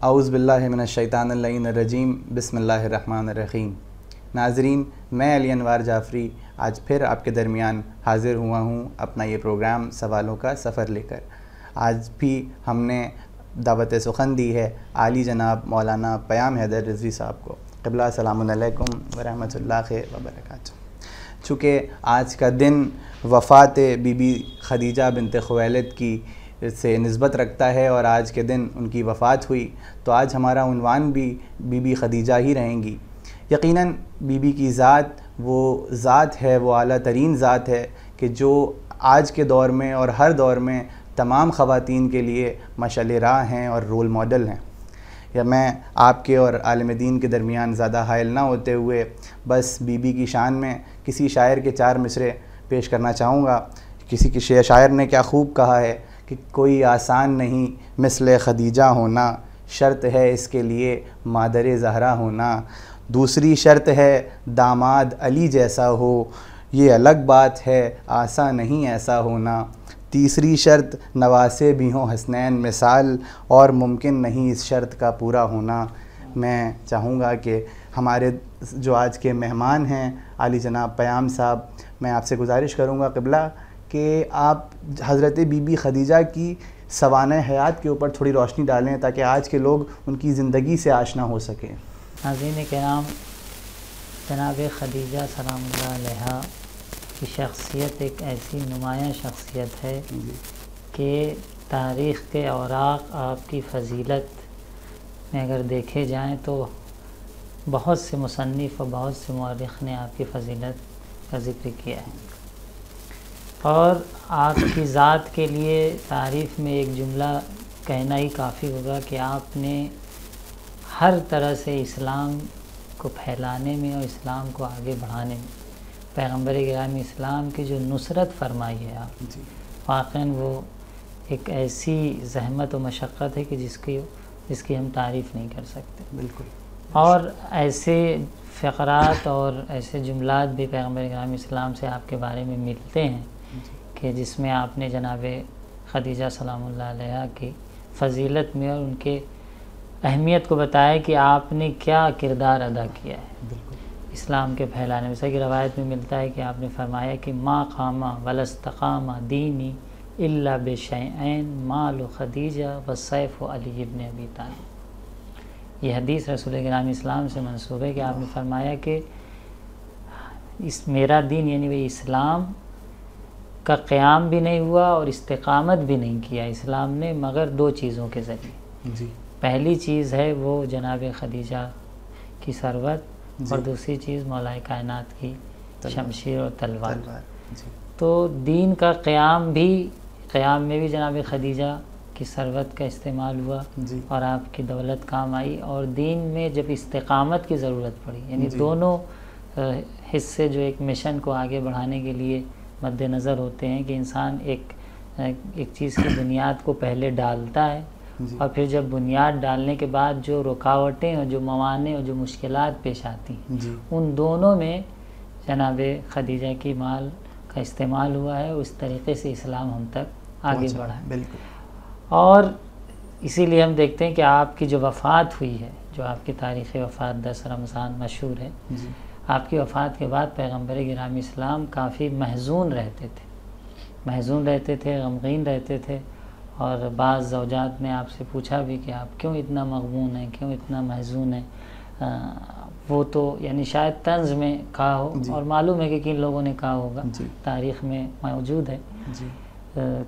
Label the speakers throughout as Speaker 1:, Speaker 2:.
Speaker 1: आउज़बिल्लिमिनशैतानरजीम बसमीम नाजरीन, मैं अली अनवार जाफ़री आज फिर आपके दरमियान हाज़िर हुआ हूँ अपना ये प्रोग्राम सवालों का सफ़र लेकर। आज भी हमने दावत सुखन दी है आली जनाब मौलाना पयाम हैदर रज़वी साहब को। कबला वरहमल वबरक चूँकि आज का दिन वफ़ात बीबी खदीजा बिनत खवैलद की से नस्बत रखता है और आज के दिन उनकी वफ़ात हुई तो आज हमारा उनवान भी बीबी खदीजा ही रहेंगी। यकीनन, बीबी की ज़ात, वो ज़ात है, वो अली तरीन ज़ात है कि जो आज के दौर में और हर दौर में तमाम ख़वातीन के लिए मशल राह हैं और रोल मॉडल हैं। या मैं आपके और आलम दीन के दरमियान ज़्यादा हायल ना होते हुए बस बीबी की शान में किसी शायर के चार मिसरे पेश करना चाहूँगा। किसी की शायर ने क्या खूब कहा है कि कोई आसान नहीं, मिसल खदीजा होना, शर्त है इसके लिए मादर ज़हरा होना। दूसरी शर्त है, दामाद अली जैसा हो, ये अलग बात है, आसा नहीं ऐसा होना। तीसरी शर्त, नवासे भी हों हसनैन मिसाल, और मुमकिन नहीं इस शर्त का पूरा होना। मैं चाहूँगा कि हमारे जो आज के मेहमान हैं, आली जनाब पयाम साहब, मैं आपसे गुजारिश करूँगा कबला कि आप हज़रत बीबी खदीजा की सवान हयात के ऊपर थोड़ी रोशनी डालें ताकि आज के लोग उनकी ज़िंदगी से आशना हो सकें।
Speaker 2: नाजीन के नाम जनाब खदीजा सलाम की शख्सियत एक ऐसी नुमाया शख्सियत है कि तारीख़ के औराक आपकी फजीलत में अगर देखे जाएँ तो बहुत से मुसनफ़ और बहुत से मौरख ने आपकी फजीलत का ज़िक्र किया है। और आपकी ज़ात के लिए तारीफ़ में एक जुमला कहना ही काफ़ी होगा कि आपने हर तरह से इस्लाम को फैलाने में और इस्लाम को आगे बढ़ाने में पैगंबर ग्राम इस्लाम की जो नुसरत फरमाई है आप वाक़ वो एक ऐसी जहमत और मशक्क़त है कि जिसकी जिसकी हम तारीफ़ नहीं कर सकते।
Speaker 1: बिल्कुल।
Speaker 2: और ऐसे फ़करात और ऐसे जुमलात भी पैगंबर ग्राम इस्लाम से आपके बारे में मिलते हैं कि जिसमें आपने जनाब खदीजा सलाम की फ़जीलत में और उनके अहमियत को बताया कि आपने क्या किरदार अदा किया है। इस्लाम के फैलाने में सही रवायत में मिलता है कि आपने फरमाया कि माँ खामा वलस्तकामा दीनी इल्ला बेशन माल खदीजा व सैफ़ अली इबन अबी तालिब। ये हदीस रसूल ग्राम इस्लाम से मनसूब है कि आपने फरमाया कि इस मेरा दीन यानी वही इस्लाम का क़्याम भी नहीं हुआ और इस्तकामत भी नहीं किया इस्लाम ने मगर दो चीज़ों के ज़रिए।
Speaker 1: जी।
Speaker 2: पहली चीज़ है वो जनाब खदीजा की सरवत और दूसरी चीज़ मौलाए कायनात की शमशीर और तलवार। तो दीन का क़्याम भी क़्याम में भी जनाब खदीजा की सरवत का इस्तेमाल हुआ और आपकी दौलत काम आई और दीन में जब इस्तकामत की ज़रूरत पड़ी यानी दोनों हिस्से जो एक मिशन को आगे बढ़ाने के लिए मद्देनज़र होते हैं कि इंसान एक एक चीज़ की बुनियाद को पहले डालता है और फिर जब बुनियाद डालने के बाद जो रुकावटें और जो मवाने और जो मुश्किल पेश आती हैं उन दोनों में जनाब खदीजा की माल का इस्तेमाल हुआ है उस तरीके से इस्लाम हम तक आगे बढ़ा है।
Speaker 1: बिल्कुल।
Speaker 2: और इसीलिए हम देखते हैं कि आपकी जो वफ़ात हुई है जो आपकी तारीख़ वफ़ात दस रमज़ान मशहूर है आपकी वफ़ात के बाद पैगंबर गिराम इस्लाम काफ़ी महजून रहते थे। महजून रहते थे गमगीन रहते थे और बाज़ जवजात ने आपसे पूछा भी कि आप क्यों इतना मगमून हैं क्यों इतना महजून है? वो तो यानी शायद तंज में कहा हो और मालूम है कि किन लोगों ने कहा होगा। तारीख़ में मौजूद है।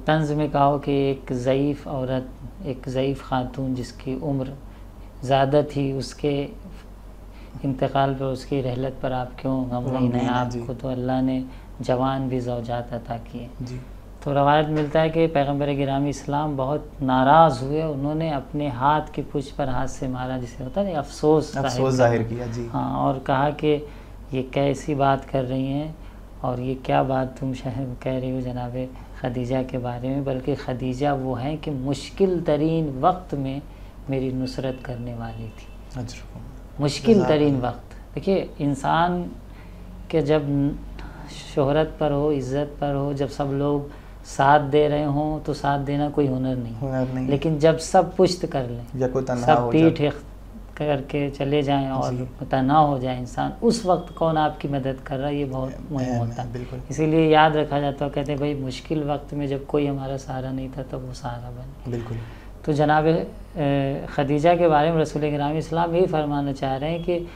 Speaker 2: तंज में कहा हो कि एक ज़यीफ़ औरत एक ज़यीफ़ ख़ातून जिसकी उम्र ज़्यादा थी उसके इंतकाल पर उसकी रहलत पर आप क्यों गमगीन हैं आपको तो अल्लाह ने जवान भी जवजात अता किए। तो रवायत मिलता है कि पैगंबर गिरामी इस्लाम बहुत नाराज़ हुए। उन्होंने अपने हाथ की पुछ पर हाथ से मारा जिसे होता है अफसोस
Speaker 1: अफसोस ज़ाहिर किया जी।
Speaker 2: हाँ और कहा कि ये कैसी बात कर रही हैं और ये क्या बात तुम शहर कह रही हो जनाब खदीजा के बारे में? बल्कि खदीजा वो हैं कि मुश्किल तरीन वक्त में मेरी नुसरत करने वाली थी। मुश्किल तरीन वक्त। देखिए इंसान के जब शोहरत पर हो इज़्ज़त पर हो जब सब लोग साथ दे रहे हों तो साथ देना कोई हुनर नहीं।
Speaker 1: हुनर नहीं।
Speaker 2: लेकिन जब सब पुष्ट कर लें
Speaker 1: या कोई
Speaker 2: सब पीठ करके चले जाएँ और। तना हो जाए इंसान उस वक्त कौन आपकी मदद कर रहा है ये बहुत मुहिम होता।
Speaker 1: है,
Speaker 2: इसीलिए याद रखा जाता है कहते हैं भाई मुश्किल वक्त में जब कोई हमारा सहारा नहीं था तब वो सहारा बने
Speaker 1: बिल्कुल।
Speaker 2: तो जनाब खदीजा के बारे में रसूल ग्राम इस्लाम यही फरमाना चाह रहे हैं कि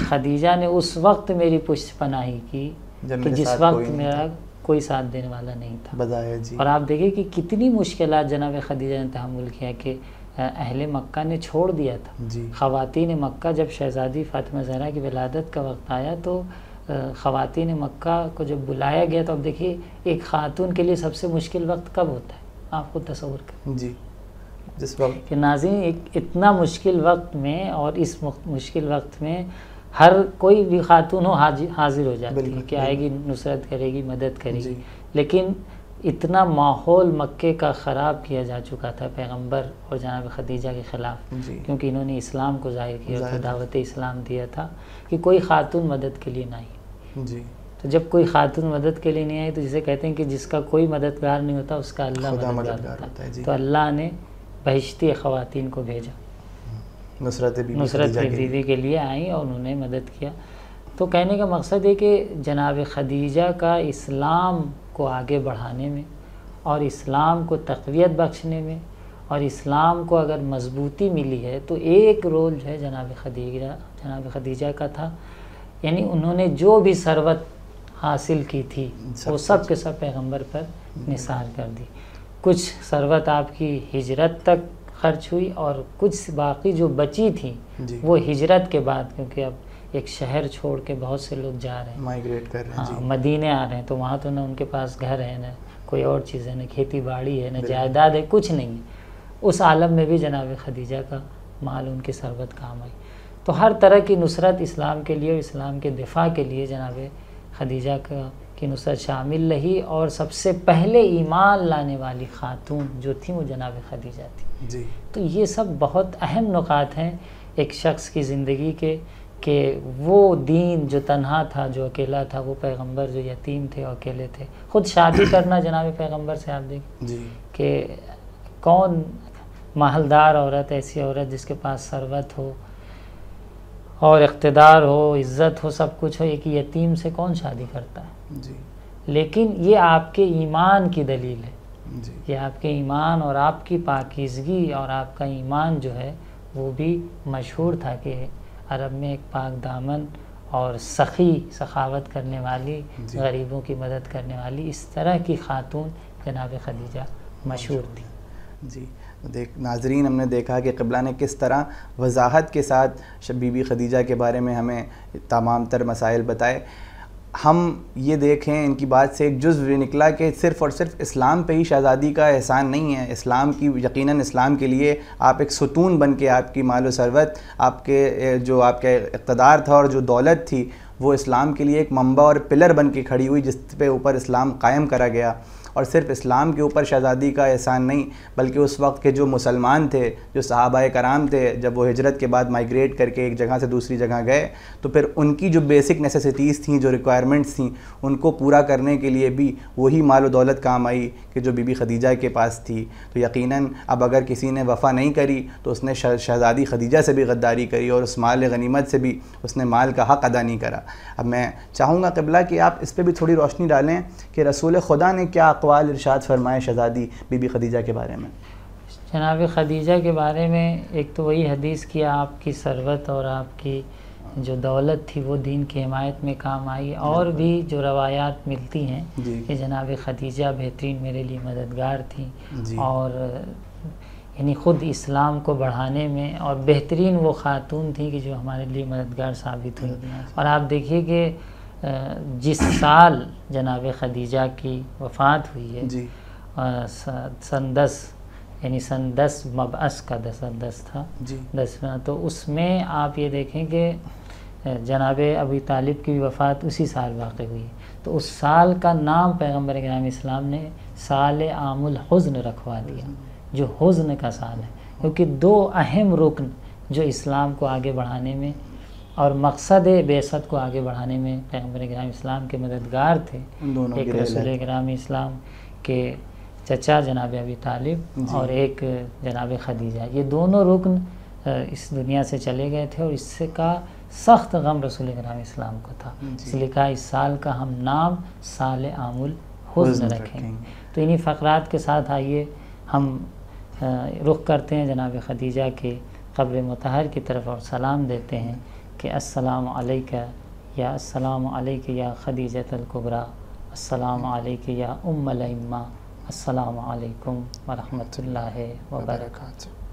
Speaker 2: खदीजा ने उस वक्त मेरी पुष्ट पनाही की कि जिस वक्त
Speaker 1: कोई
Speaker 2: मेरा कोई साथ देने वाला नहीं था।
Speaker 1: जी।
Speaker 2: और आप देखिए कि कितनी मुश्किल जनाब खदीजा ने तहमुल किया कि अहले मक्का ने छोड़ दिया था।
Speaker 1: जी।
Speaker 2: ख़वातीन मक्का जब शहज़ादी फ़ातिमा ज़हरा की विलादत का वक्त आया तो ख़वातीन मक्का को जब बुलाया गया तो अब देखिए एक ख़ातून के लिए सबसे मुश्किल वक्त कब होता है? आप खुद तस्वुर करें।
Speaker 1: जी। जिस वक्त
Speaker 2: कि नाजिन एक इतना मुश्किल वक्त में और इस मुश्किल वक्त में हर कोई भी खातून हो हाजिर हो जाती है कि आएगी नुसरत करेगी मदद करेगी। लेकिन इतना माहौल मक्के का ख़राब किया जा चुका था पैगंबर और जनाब खदीजा के ख़िलाफ़। क्योंकि इन्होंने इस्लाम को ज़ाहिर किया था। दावत इस्लाम दिया था कि कोई खातून मदद के लिए ना आई
Speaker 1: जी।
Speaker 2: तो जब कोई खातून मदद के लिए नहीं आई तो जिसे कहते हैं कि जिसका कोई मददगार नहीं होता उसका अल्लाह मददगार होता
Speaker 1: है।
Speaker 2: तो अल्लाह ने बहिश्ती ख़वातीन को भेजा।
Speaker 1: नुसरत
Speaker 2: नुसरत के
Speaker 1: लिए।
Speaker 2: दीदी के लिए आई और उन्होंने मदद किया। तो कहने का मकसद है कि जनाब खदीजा का इस्लाम को आगे बढ़ाने में और इस्लाम को तकवीत बख्शने में और इस्लाम को अगर मजबूती मिली है तो एक रोल जो है जनाब खदीजा जनाब खदीजा का था। यानी उन्होंने जो भी सरवत हासिल की थी वो सब के सब पैगंबर पर निसार कर दी। कुछ सरवत आपकी हिजरत तक खर्च हुई और कुछ बाकी जो बची थी वो हिजरत के बाद क्योंकि अब एक शहर छोड़ के बहुत से लोग जा रहे हैं।
Speaker 1: माइग्रेट कर रहे हैं
Speaker 2: हाँ मदीने आ रहे हैं तो वहाँ तो ना उनके पास घर है ना कोई और चीज़ है ना खेती बाड़ी है ना जायदाद है कुछ नहीं है। उस आलम में भी जनाब खदीजा का माल उनकी सरबत काम आई। तो हर तरह की नुसरत इस्लाम के लिए और इस्लाम के दिफा के लिए जनाब खदीजा का की नुसरत शामिल रही और सबसे पहले ईमान लाने वाली खातून जो थी वो जनाब खदीजा थी।
Speaker 1: जी।
Speaker 2: तो ये सब बहुत अहम नुकात हैं एक शख्स की ज़िंदगी के कि वो दीन जो तन्हा था जो अकेला था वो पैगंबर जो यतीम थे और अकेले थे। ख़ुद शादी करना जनाब पैगंबर से आप देखें कि कौन माहलदार औरत ऐसी औरत जिसके पास सरवत हो और इकतदार हो इज़्ज़त हो सब कुछ हो एक यतीम से कौन शादी करता है?
Speaker 1: जी।
Speaker 2: लेकिन ये आपके ईमान की दलील है।
Speaker 1: जी।
Speaker 2: ये आपके ईमान और आपकी पाकिजगी और आपका ईमान जो है वो भी मशहूर था कि अरब में एक पाक दामन और सखी सखावत करने वाली गरीबों की मदद करने वाली इस तरह की खातून जनाब खदीजा मशहूर थी।
Speaker 1: जी। देख, नाजरीन, हमने देखा कि क़िबला ने किस तरह वजाहत के साथ बीबी खदीजा के बारे में हमें तमाम तर मसाइल बताए। हम ये देखें, इनकी बात से एक जुज़ निकला कि सिर्फ़ और सिर्फ़ इस्लाम पे ही शहज़ादी का एहसान नहीं है। इस्लाम की, यकीनन इस्लाम के लिए आप एक सुतून बन के आपकी मालो सरवत, आपके जो आपके इक़्तदार था और जो दौलत थी, वो इस्लाम के लिए एक मंबा और पिलर बन के खड़ी हुई, जिस पे ऊपर इस्लाम कायम करा गया। और सिर्फ़ इस्लाम के ऊपर शहज़ादी का एहसान नहीं, बल्कि उस वक्त के जो मुसलमान थे, जो सहाबा कराम थे, जब वो हिजरत के बाद माइग्रेट करके एक जगह से दूसरी जगह गए तो फिर उनकी जो बेसिक नेसेसिटीज़ थी, जो रिक्वायरमेंट्स थी, उनको पूरा करने के लिए भी वही माल दौलत काम आई कि जो बीबी खदीजा के पास थी। तो यकीनन, अब अगर किसी ने वफ़ा नहीं करी तो उसने शहज़ादी खदीजा से भी गद्दारी करी और उस माल गनीमत से भी उसने माल का हक़ अदा नहीं करा। अब मैं चाहूँगा क़िबला कि आप इस पर भी थोड़ी रोशनी डालें कि रसूल खुदा ने क्या अकवाल इरशाद फरमाए शहज़ादी बीबी खदीजा के बारे में।
Speaker 2: जनाब खदीजा के बारे में एक तो वही हदीस की आपकी सरवत और आपकी जो दौलत थी वो दीन की हिमायत में काम आई। और भी जो रवायात मिलती हैं कि जनाब खदीजा बेहतरीन मेरे लिए मददगार थी और यानी ख़ुद इस्लाम को बढ़ाने में और बेहतरीन वो खातून थी कि जो हमारे लिए मददगार साबित हुई। और आप देखिए कि जिस साल जनाब खदीजा की वफ़ात हुई है
Speaker 1: जी।
Speaker 2: सन दस यानी सन दस मबअस का दस दस था
Speaker 1: जी।
Speaker 2: दस तो उसमें आप ये देखें कि जनाब अबी तालिब की वफ़ात उसी साल वाक़ हुई। है तो उस साल का नाम पैगंबर ग्राम इस्लाम ने साल आमुल हुज़्न रखवा दिया जो हुज़्न का साल है। क्योंकि दो अहम रुकन जो इस्लाम को आगे बढ़ाने में और मकसद बेसत को आगे बढ़ाने में। पैगंबर ग्राम इस्लाम के मददगार थे।
Speaker 1: दोनों
Speaker 2: एक रसूल। ग्राम इस्लाम के चचा जनाब अबी तालिब और एक जनाब खदीजा। ये दोनों रुकन इस दुनिया से चले गए थे और इससे का सख्त गम रसूल कराम इस्लाम को था। इसलिए कहा इस साल का हम नाम साल आमुल रखेंगे।
Speaker 1: रखेंगे।
Speaker 2: तो इन्हीं फ़करात के साथ आइए हम रुख करते हैं जनाब खदीजा के कब्र मतहर की तरफ़ और सलाम देते हैं। कि अस्सलाम अलैका, या अस्सलाम अलैका या खदीजतल कुबरा, अस्सलाम अलैका या उम्मल अस्सलाम अलैकुम व रहमतुल्लाहि व बरकातहू